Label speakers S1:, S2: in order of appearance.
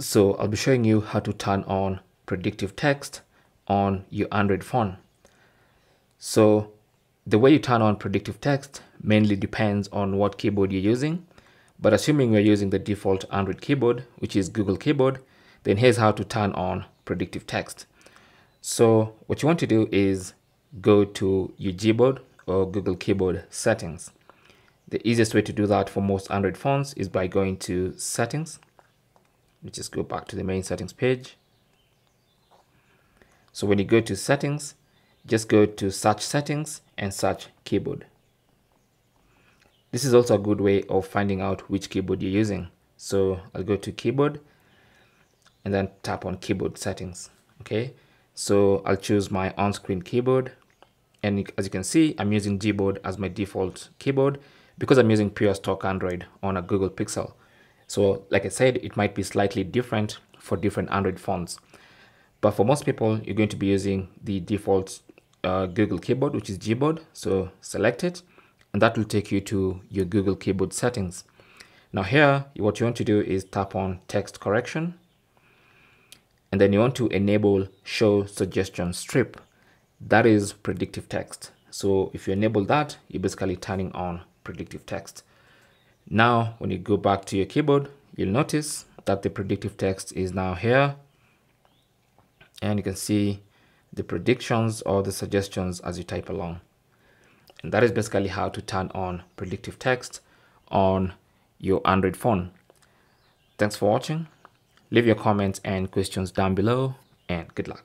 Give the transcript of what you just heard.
S1: So I'll be showing you how to turn on predictive text on your Android phone. So the way you turn on predictive text mainly depends on what keyboard you're using. But assuming we're using the default Android keyboard, which is Google keyboard, then here's how to turn on predictive text. So what you want to do is go to your Gboard or Google keyboard settings. The easiest way to do that for most Android phones is by going to settings. Just go back to the main settings page. So when you go to settings, just go to search settings and search keyboard. This is also a good way of finding out which keyboard you're using. So I'll go to keyboard and then tap on keyboard settings. Okay, so I'll choose my on-screen keyboard. And as you can see, I'm using Gboard as my default keyboard because I'm using pure stock Android on a Google Pixel. So like I said, it might be slightly different for different Android phones. But for most people, you're going to be using the default uh, Google keyboard, which is Gboard. So select it, and that will take you to your Google keyboard settings. Now here, what you want to do is tap on text correction, and then you want to enable show suggestion strip. That is predictive text. So if you enable that, you're basically turning on predictive text. Now, when you go back to your keyboard, you'll notice that the predictive text is now here. And you can see the predictions or the suggestions as you type along. And that is basically how to turn on predictive text on your Android phone. Thanks for watching. Leave your comments and questions down below and good luck.